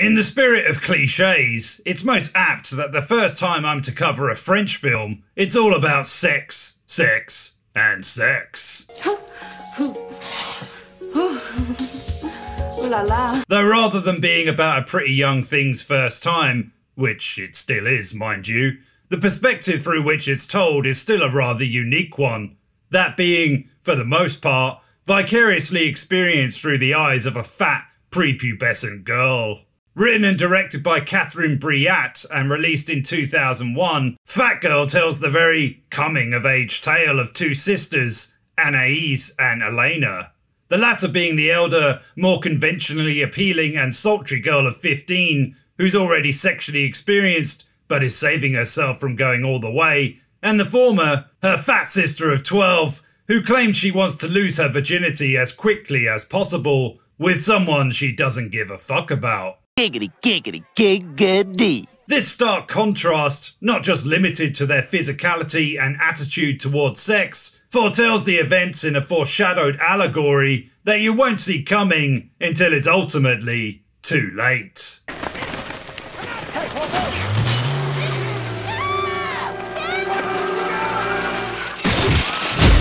In the spirit of cliches, it's most apt that the first time I'm to cover a French film, it's all about sex, sex, and sex. La la. Though rather than being about a pretty young thing's first time, which it still is, mind you, the perspective through which it's told is still a rather unique one. That being, for the most part, vicariously experienced through the eyes of a fat, prepubescent girl. Written and directed by Catherine Breillat and released in 2001, Fat Girl tells the very coming of age tale of two sisters, Anaïs and Elena. The latter being the elder, more conventionally appealing and sultry girl of 15, who's already sexually experienced but is saving herself from going all the way, and the former, her fat sister of 12, who claims she wants to lose her virginity as quickly as possible with someone she doesn't give a fuck about. Giggity, giggity, giggity. This stark contrast, not just limited to their physicality and attitude towards sex, foretells the events in a foreshadowed allegory that you won't see coming until it's ultimately too late.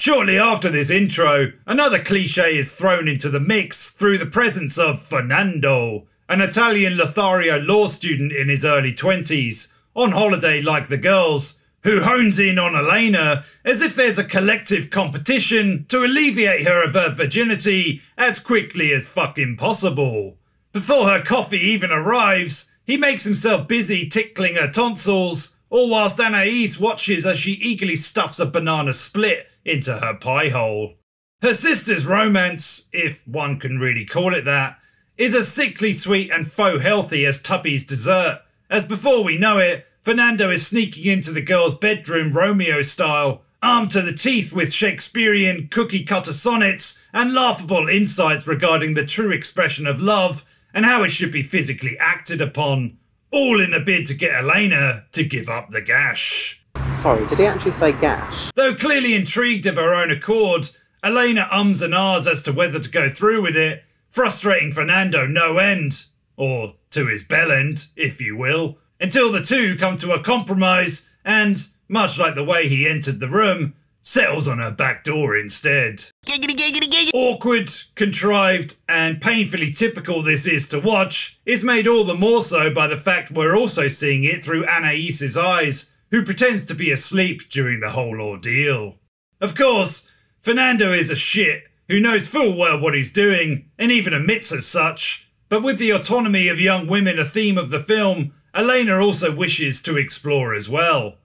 Shortly after this intro, another cliche is thrown into the mix through the presence of Fernando, an Italian Lothario law student in his early 20s, on holiday like the girls, who hones in on Elena as if there's a collective competition to alleviate her of her virginity as quickly as fucking possible. Before her coffee even arrives, he makes himself busy tickling her tonsils, all whilst Anais watches as she eagerly stuffs a banana split into her pie hole. Her sister's romance, if one can really call it that, is as sickly sweet and faux healthy as Tubby's dessert, as before we know it, Fernando is sneaking into the girl's bedroom Romeo style, armed to the teeth with Shakespearean cookie cutter sonnets and laughable insights regarding the true expression of love and how it should be physically acted upon, all in a bid to get Elena to give up the gash. Sorry, did he actually say gash? Though clearly intrigued of her own accord, Elena ums and ahs as to whether to go through with it, frustrating Fernando no end, or to his bell end, if you will, until the two come to a compromise and, much like the way he entered the room, settles on her back door instead. Giggity, giggity, giggity. Awkward, contrived, and painfully typical this is to watch is made all the more so by the fact we're also seeing it through Anais's eyes, who pretends to be asleep during the whole ordeal. Of course, Fernando is a shit who knows full well what he's doing and even admits as such, but with the autonomy of young women a theme of the film, Elena also wishes to explore as well.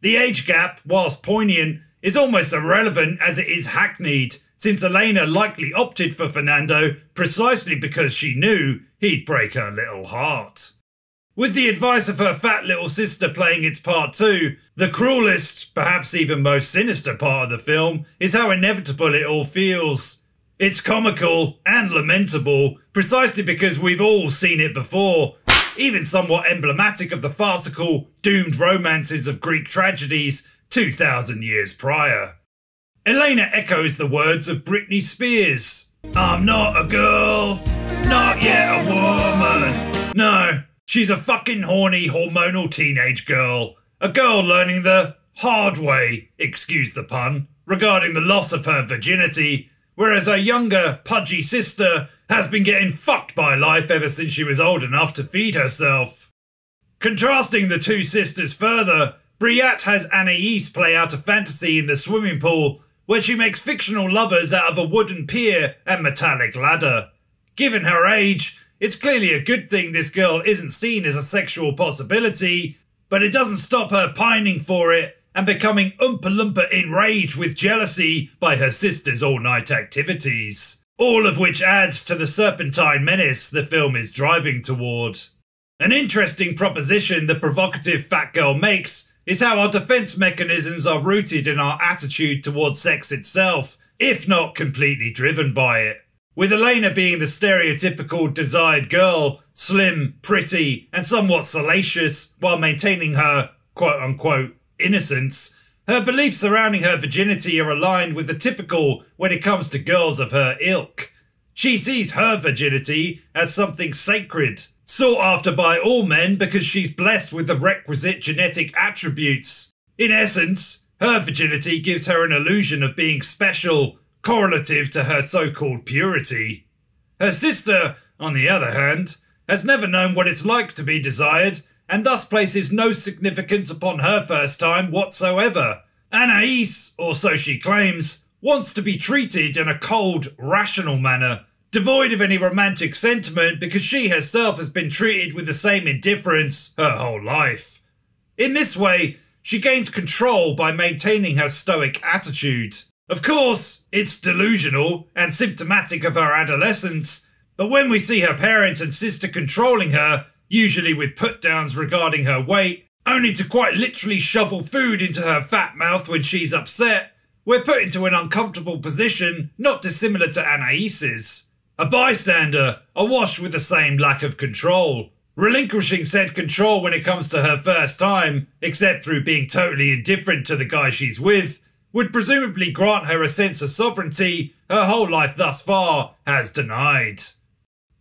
The age gap, whilst poignant, is almost irrelevant as it is hackneyed, since Elena likely opted for Fernando precisely because she knew he'd break her little heart. With the advice of her fat little sister playing its part too, the cruelest, perhaps even most sinister part of the film is how inevitable it all feels. It's comical and lamentable, precisely because we've all seen it before, even somewhat emblematic of the farcical, doomed romances of Greek tragedies 2,000 years prior. Elena echoes the words of Britney Spears I'm not a girl, not yet a woman. No, she's a fucking horny, hormonal teenage girl. A girl learning the hard way, excuse the pun, regarding the loss of her virginity, whereas her younger, pudgy sister has been getting fucked by life ever since she was old enough to feed herself. Contrasting the two sisters further, Breillat has Anais play out a fantasy in the swimming pool where she makes fictional lovers out of a wooden pier and metallic ladder. Given her age, it's clearly a good thing this girl isn't seen as a sexual possibility, but it doesn't stop her pining for it and becoming Oompa Loompa enraged with jealousy by her sister's all night activities. All of which adds to the serpentine menace the film is driving toward. An interesting proposition the provocative fat girl makes is how our defense mechanisms are rooted in our attitude towards sex itself, if not completely driven by it. With Elena being the stereotypical desired girl, slim, pretty, and somewhat salacious, while maintaining her quote unquote innocence, her beliefs surrounding her virginity are aligned with the typical when it comes to girls of her ilk. She sees her virginity as something sacred, sought after by all men because she's blessed with the requisite genetic attributes. In essence, her virginity gives her an illusion of being special, correlative to her so called purity. Her sister, on the other hand, has never known what it's like to be desired and thus places no significance upon her first time whatsoever. Anais, or so she claims, wants to be treated in a cold, rational manner, devoid of any romantic sentiment because she herself has been treated with the same indifference her whole life. In this way, she gains control by maintaining her stoic attitude. Of course, it's delusional and symptomatic of her adolescence, but when we see her parents and sister controlling her, usually with put downs regarding her weight, only to quite literally shovel food into her fat mouth when she's upset, we're put into an uncomfortable position not dissimilar to Anais's. A bystander, awash with the same lack of control. Relinquishing said control when it comes to her first time, except through being totally indifferent to the guy she's with, would presumably grant her a sense of sovereignty her whole life thus far has denied.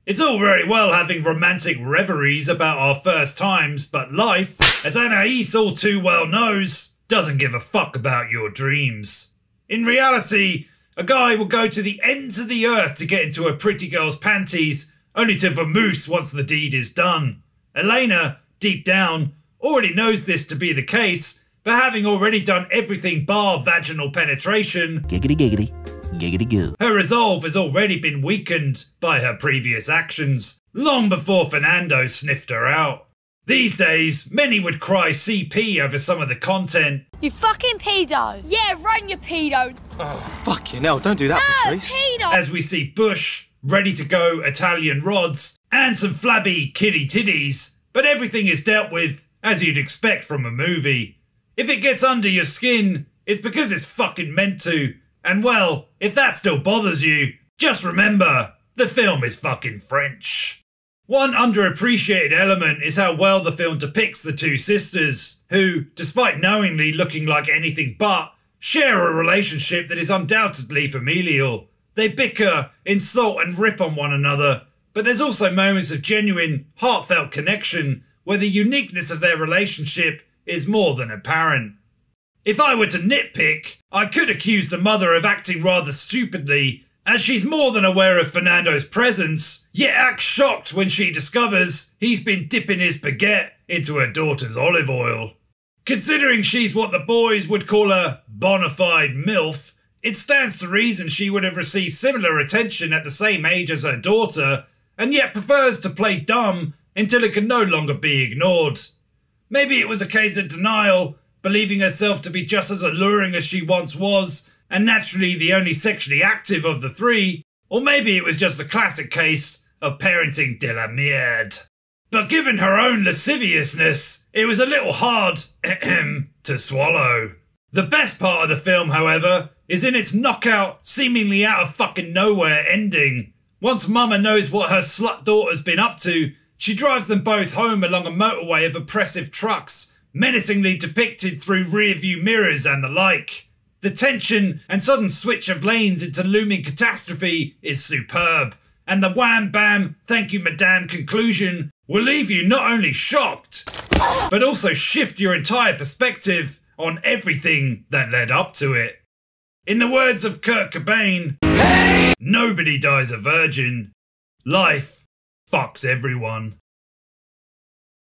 It's all very well having romantic reveries about our first times, but life, as Anais all too well knows, doesn't give a fuck about your dreams. In reality, a guy will go to the ends of the earth to get into a pretty girl's panties, only to vamoose once the deed is done. Elena, deep down, already knows this to be the case, but having already done everything bar vaginal penetration, Giggity giggity. Giggity goo. her resolve has already been weakened by her previous actions, long before Fernando sniffed her out. These days, many would cry CP over some of the content, You fucking pedo! Yeah, run, your pedo. Oh, Fucking hell, don't do that, Ah, Patrice. pedo. as we see Bush, ready to go Italian rods, and some flabby kitty titties, but everything is dealt with as you'd expect from a movie. If it gets under your skin, it's because it's fucking meant to, and well, if that still bothers you, just remember, the film is fucking French. One underappreciated element is how well the film depicts the two sisters, who, despite knowingly looking like anything but, share a relationship that is undoubtedly familial. They bicker, insult, and rip on one another, but there's also moments of genuine, heartfelt connection where the uniqueness of their relationship is more than apparent. If I were to nitpick, I could accuse the mother of acting rather stupidly, as she's more than aware of Fernando's presence, yet acts shocked when she discovers he's been dipping his baguette into her daughter's olive oil. Considering she's what the boys would call a bona fide MILF, it stands to reason she would have received similar attention at the same age as her daughter, and yet prefers to play dumb until it can no longer be ignored. Maybe it was a case of denial, believing herself to be just as alluring as she once was, and naturally the only sexually active of the three, or maybe it was just a classic case of parenting de la merde. But given her own lasciviousness, it was a little hard to swallow. The best part of the film, however, is in its knockout, seemingly out of fucking nowhere ending. Once Mama knows what her slut daughter's been up to, she drives them both home along a motorway of oppressive trucks, menacingly depicted through rearview mirrors and the like. The tension and sudden switch of lanes into looming catastrophe is superb, and the wham bam, thank you madame conclusion will leave you not only shocked, but also shift your entire perspective on everything that led up to it. In the words of Kurt Cobain, nobody dies a virgin. Life fucks everyone.